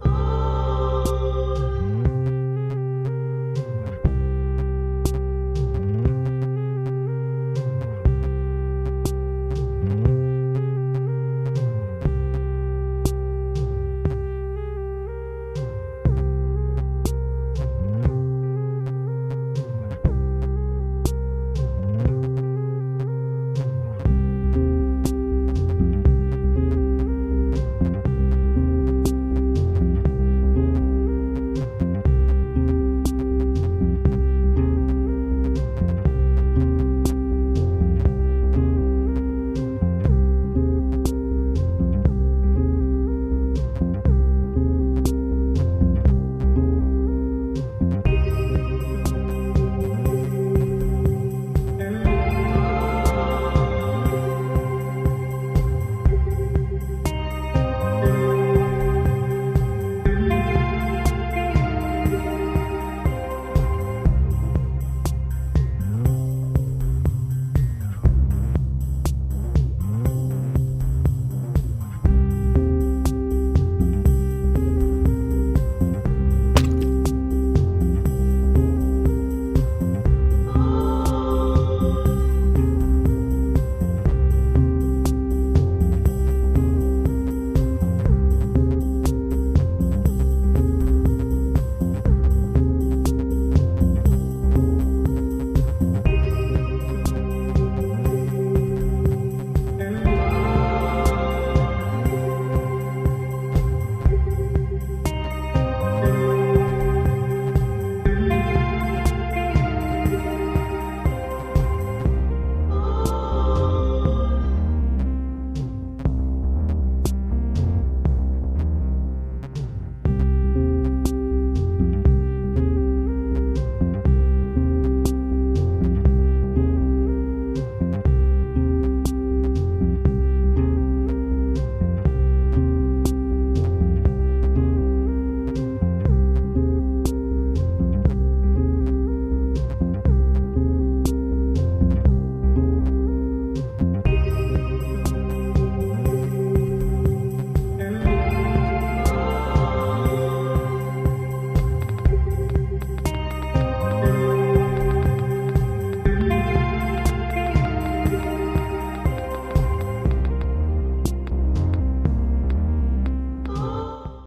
Oh.